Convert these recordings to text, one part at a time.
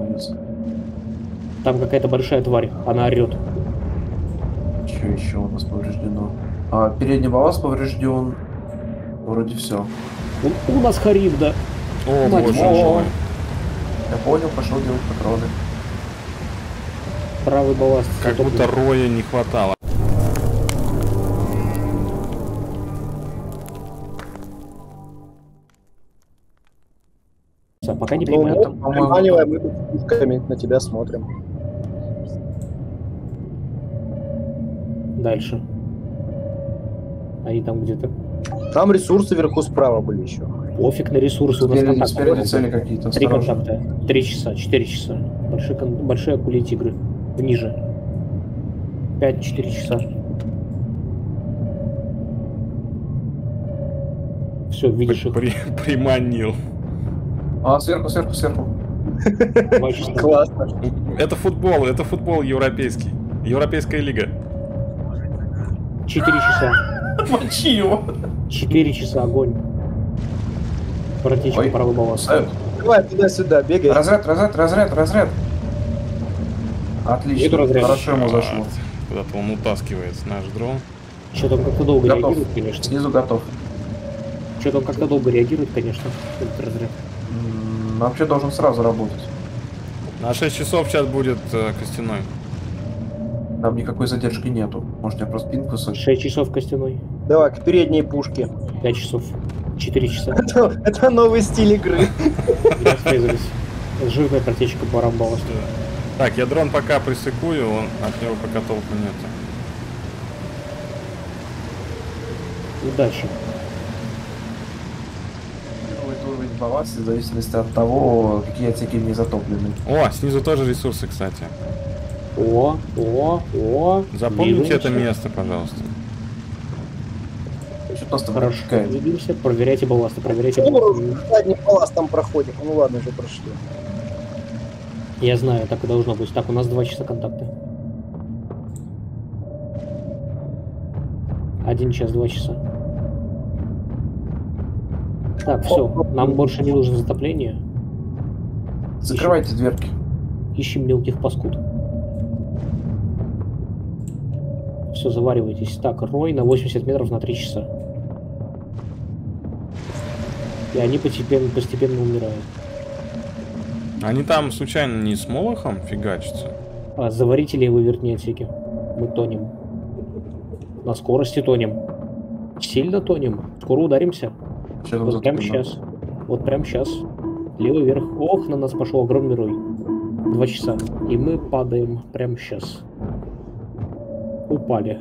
Умница. Там какая-то большая тварь, она орет. Что еще у нас повреждено? А, передний баллас поврежден. Вроде все. У, у нас хариб, да. О, Мать боже мой. Я понял, пошел делать патроны. Правый балласт. Как будто роя не хватало. Пока не Ну, понимаю. мы там- приманиваем, мы тут с пушками на тебя смотрим. Дальше. Они там где-то. Там ресурсы вверху справа были еще. Пофиг на ресурсы. У нас Спереди, контакт. спереди цели какие-то. Три контакта. Три часа, четыре часа. Большие, кон- большие акули тигры. Ниже. Пять-четыре часа. Все, видишь их. При- приманил. А, сверху, сверху, сверху. Классно. Это футбол, это футбол европейский. Европейская лига. Четыре часа. Мочи его. Четыре часа огонь. Протечка Ой. правый балласт. Давай туда-сюда, бегай. Разряд, разряд, разряд, разряд. Отлично. Нету разряда. Хорошо ему зашло. Куда-то он утаскивается, наш дрон. Что-то он как-то долго Готов. реагирует, конечно. Снизу готов. Что-то он как-то долго реагирует, конечно. этот разряд. Вообще должен сразу работать. На 6 часов сейчас будет э, костяной. Там никакой задержки нету. Может, я просто пинг высокий. Шесть часов костяной. Давай, к передней пушке. Пять часов. Четыре часа. Это, это новый стиль игры. Жирная протечка балласту. Так, я дрон пока присыкую, он, от него пока толку нет. Удачи. Балласта в зависимости от того, какие отсеки не затоплены. О, снизу тоже ресурсы, кстати. О, о, о. Запомните это место, пожалуйста. Еще просто Хорошо, двигаемся. Проверяйте балласты, проверяйте Ну, балласты. задний палас там проходит. Ну ладно, уже прошли. Я знаю, так и должно быть. Так, у нас два часа контакта. Один час, два часа. Так, все. Нам больше не нужно затопление. Закрывайте дверки. Ищем мелких паскуд. Все, заваривайтесь. Так, рой на 80 метров на 3 часа. И они постепенно, постепенно умирают. Они там случайно не с Молохом фигачатся? А, заварите левые верхние отсеки. Мы тонем. На скорости тонем. Сильно тонем. Скоро ударимся. Что там Вот прямо затоплено? сейчас. Вот прямо сейчас. Левый вверх. Ох, на нас пошел огромный рой. Два часа. И мы падаем прямо сейчас. Упали.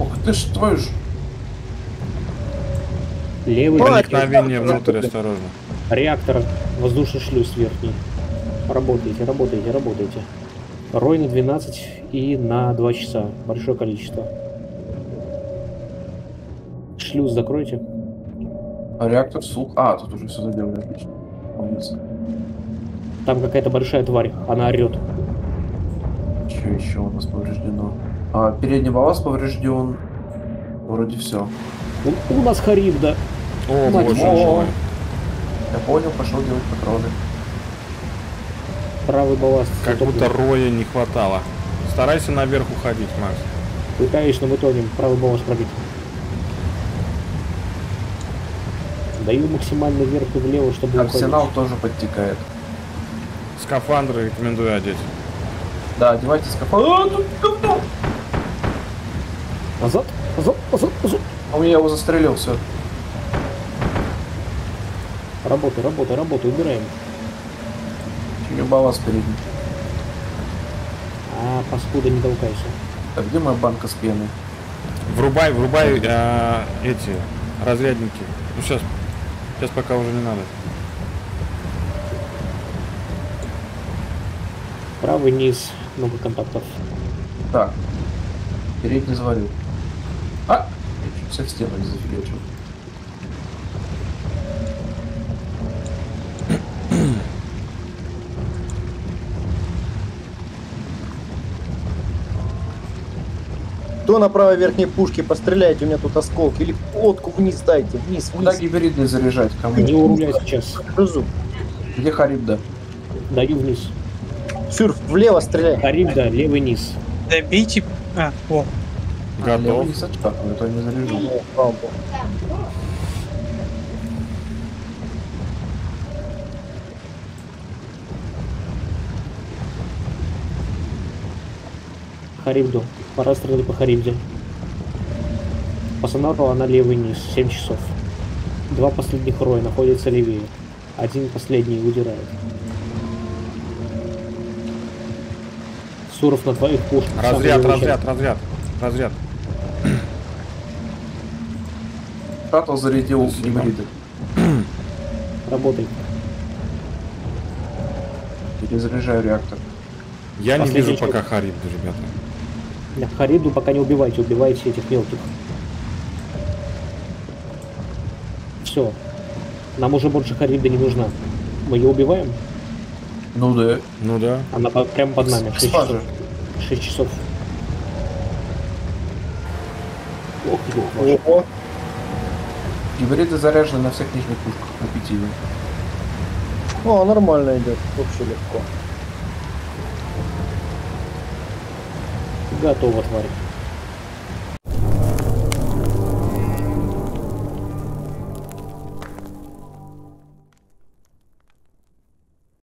Ох ты ж, твою ж. Левый. Проникновение внутрь, осторожно. Реактор. Воздушный шлюз верхний. Работайте, работайте, работайте. Рой на 12 и на 2 часа. Большое количество. Шлюз закройте. А реактор сух. А, тут уже все заделали, отлично. Там какая-то большая тварь. Она орет. Что еще у нас повреждено? А, передний балласт поврежден. Вроде все. У, у нас хариб, да. О, Мать боже мой. Я понял, пошел делать патроны. Правый балласт. Как будто роя не хватало. Старайся наверх уходить, Макс. Пытаюсь, но мы тонем. Правый балласт пробит. Даю максимально вверх и влево, чтобы Арсенал уходить. тоже подтекает. Скафандры рекомендую одеть. Да, одевайте скафандр. А! Назад, назад, назад, назад. А у меня его застрелил, все. Работай, работай, работай, убираем. Чиню балласт передний. А, паскуда, не толкайся. Так, где моя банка с пеной? Врубай, врубай э, эти разрядники. Ну сейчас, сейчас пока уже не надо. Правый низ, много контактов. Так. Передний завалил. А! Стену не зафигачил. Кто на правой верхней пушке, постреляйте, у меня тут осколки. Или лодку вниз дайте, вниз, Куда вниз. гибридный заряжать? Кому? Не у руля сейчас. Грызу. Где Харибда? Даю вниз. Сюрф, влево стреляй. Харибда, левый низ. Добейте... А, о, А, Готов. а не заряжу. Харибду. Пора стрелять по Харибде. По сонару она левый низ. 7 часов. Два последних роя находятся левее. Один последний удирает. Суров на твоих пушках. Разряд, разряд, разряд. Разряд. Шаттл зарядил гибриды. Работай. Перезаряжаю реактор. Я не Последний вижу человек. пока Харибду, ребята. Да, Харибду пока не убивайте, убивайте этих мелких. Все. Нам уже больше Харибда не нужна. Мы ее убиваем? Ну да. Ну да. Она по- прямо под нами. 6 Экспажа. часов. 6 часов. Ох, вашу. Ого. Гибриды заряжены на всех нижних пушках, на пяти. О, нормально идет. Вообще легко. Готово, тварь.